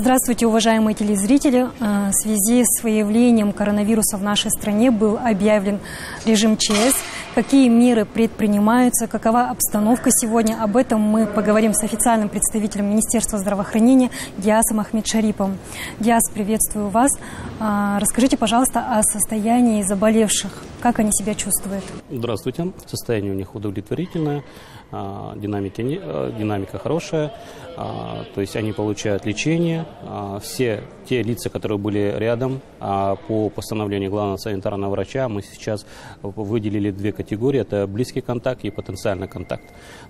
Здравствуйте, уважаемые телезрители. Э, в связи с выявлением коронавируса в нашей стране был объявлен режим ЧС. Какие меры предпринимаются, какова обстановка сегодня? Об этом мы поговорим с официальным представителем Министерства здравоохранения Диасом Ахмедшарипом. Диас, приветствую вас. Э, расскажите, пожалуйста, о состоянии заболевших. Как они себя чувствуют? Здравствуйте. Состояние у них удовлетворительное. А, динамики, э, динамика хорошая, а, то есть они получают лечение. А, все те лица, которые были рядом, по постановлению главного санитарного врача мы сейчас выделили две категории, это близкий контакт и потенциальный контакт.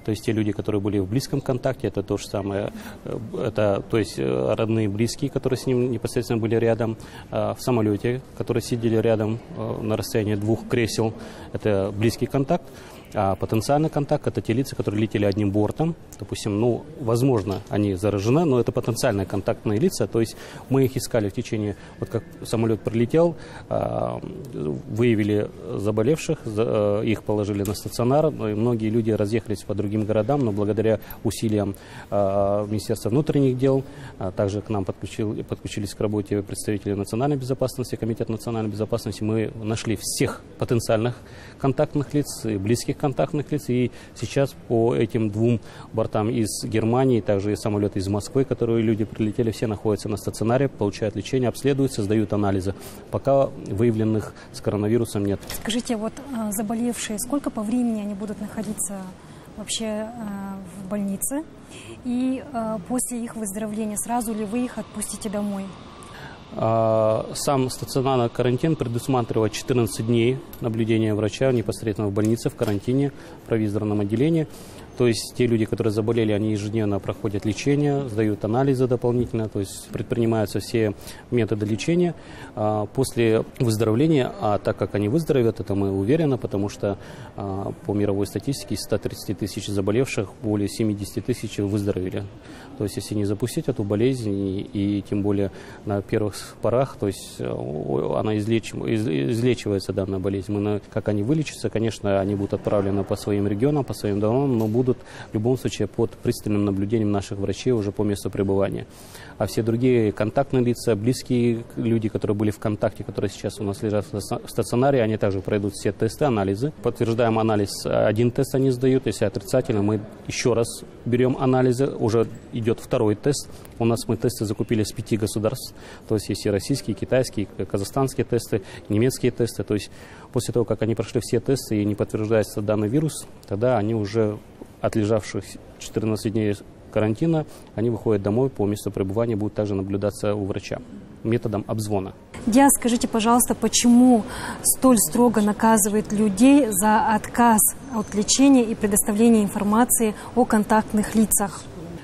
То есть те люди, которые были в близком контакте, это то же самое, э, это, то есть э, родные, близкие, которые с ним непосредственно были рядом, в самолете, которые сидели рядом на расстоянии двух кресел, это близкий контакт. А потенциальный контакт – это те лица, которые летели одним бортом. Допустим, ну, возможно, они заражены, но это потенциальные контактные лица. То есть мы их искали в течение, вот как самолет прилетел, а, выявили заболевших, э, их положили на стационар. Многие люди разъехались по другим городам, но благодаря усилиям а, Министерства внутренних дел, также к нам подключил, подключились к работе представители национальной безопасности, Комитет национальной безопасности, мы нашли всех потенциальных контактных лиц, близких контактных лиц. И сейчас по этим двум бортам из Германии, также и самолеты из Москвы, которые люди прилетели, все находятся на стационаре, получают лечение, обследуются, сдают анализы. Пока выявленных с коронавирусом нет. Скажите, вот а, заболевшие, сколько по времени они будут находиться вообще а, в больнице? И после их выздоровления сразу ли вы их отпустите домой? А, сам стационарный карантин предусматривает 14 дней наблюдения врача непосредственно в больнице, в карантине, в провизорном отделении. То есть те люди, которые заболели, они ежедневно проходят лечение, сдают анализы дополнительно, то есть предпринимаются все методы лечения. А, после выздоровления, а так как они выздоровеют, это мы уверены, потому что а, по мировой статистике из 130 тысяч заболевших более 70 тысяч выздоровели. То есть если не запустить эту болезнь, и, и тем более на первых порах, то есть она излечим, излечивается, данная болезнь. Мы как они вылечатся, конечно, они будут отправлены по своим регионам, по своим домам, но будут будут в любом случае под пристальным наблюдением наших врачей уже по месту пребывания. А все другие контактные лица, близкие люди, которые были в контакте, которые сейчас у нас лежат в стационаре, они также пройдут все тесты, анализы. Подтверждаем анализ, один тест они сдают, если отрицательно, мы еще раз берем анализы, уже идет второй тест. У нас мы тесты закупили с пяти государств, то есть есть и российские, и китайские, и казахстанские тесты, немецкие тесты. То есть после того, как они прошли все тесты и не подтверждается данный вирус, тогда они уже отлежавших 14 дней карантина, они выходят домой, по месту пребывания будут также наблюдаться у врача методом обзвона. Диа, скажите, пожалуйста, почему столь строго наказывает людей за отказ от лечения и предоставления информации о контактных лицах?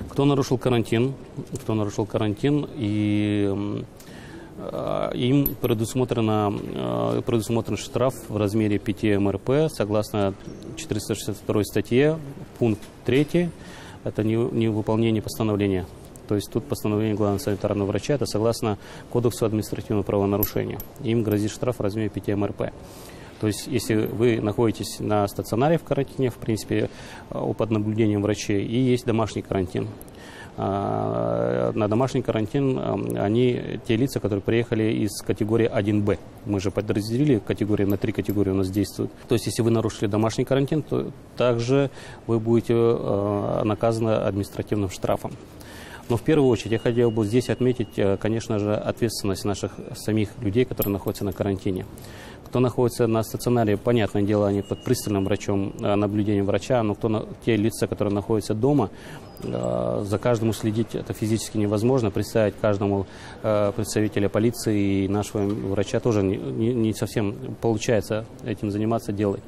Кто нарушил карантин, кто нарушил карантин и им предусмотрено, э, предусмотрен штраф в размере 5 МРП согласно 462 статье, пункт 3, это невыполнение постановления. То есть тут постановление главного санитарного врача, это согласно Кодексу административного правонарушения. Им грозит штраф в размере 5 МРП. То есть, если вы находитесь на стационаре в карантине, в принципе, э, под наблюдением врачей, и есть домашний карантин, а, на домашний карантин они те лица, которые приехали из категории 1Б. Мы же подразделили категории, на три категории у нас действуют. То есть, если вы нарушили домашний карантин, то также вы будете а, наказаны административным штрафом. Но в первую очередь я хотел бы здесь отметить, э, конечно же, ответственность наших самих людей, которые находятся на карантине. Кто находится на стационаре, понятное дело, они под пристальным врачом, э, наблюдением врача, но кто, те лица, которые находятся дома, э, за каждым следить это физически невозможно. Представить каждому представителя полиции и нашего врача тоже не, не совсем получается этим заниматься, делать.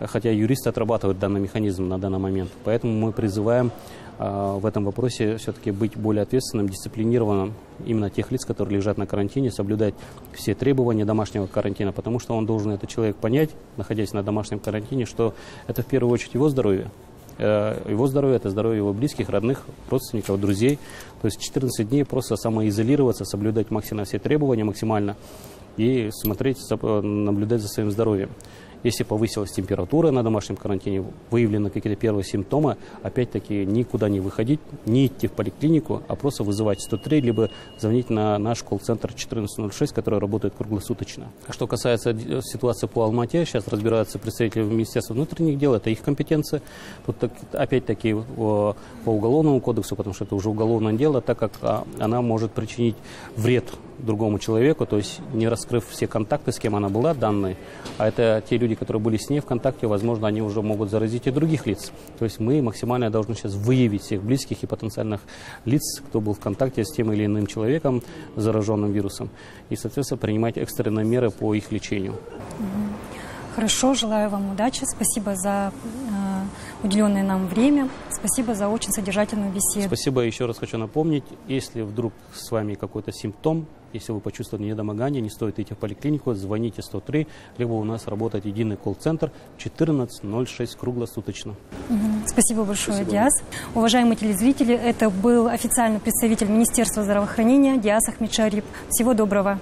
Хотя юристы отрабатывают данный механизм на данный момент. Поэтому мы призываем в этом вопросе все-таки быть более ответственным, дисциплинированным именно тех лиц, которые лежат на карантине, соблюдать все требования домашнего карантина, потому что он должен, этот человек, понять, находясь на домашнем карантине, что это в первую очередь его здоровье, э, его здоровье, это здоровье его близких, родных, родственников, друзей. То есть 14 дней просто самоизолироваться, соблюдать максимально все требования максимально и смотреть, наблюдать за своим здоровьем. Если повысилась температура на домашнем карантине, выявлены какие-то первые симптомы, опять-таки никуда не выходить, не идти в поликлинику, а просто вызывать 103, либо звонить на наш колл-центр 1406, который работает круглосуточно. Что касается ситуации по Алмате, сейчас разбираются представители Министерства внутренних дел, это их компетенция. Тут опять-таки по уголовному кодексу, потому что это уже уголовное дело, так как а, она может причинить вред другому человеку, то есть не раскрыв все контакты, с кем она была данной, а это те люди, которые были с ней в контакте, возможно, они уже могут заразить и других лиц. То есть мы максимально должны сейчас выявить всех близких и потенциальных лиц, кто был в контакте с тем или иным человеком, зараженным вирусом, и, соответственно, принимать экстренные меры по их лечению. Хорошо, желаю вам удачи. Спасибо за уделенное нам время. Спасибо за очень содержательную беседу. Спасибо. Еще раз хочу напомнить, если вдруг с вами какой-то симптом, если вы почувствовали недомогание, не стоит идти в поликлинику, звоните 103, либо у нас работает единый колл-центр 1406 круглосуточно. Спасибо большое, Спасибо. Диас. Уважаемые телезрители, это был официальный представитель Министерства здравоохранения Диас Ахмедшарип. Всего доброго.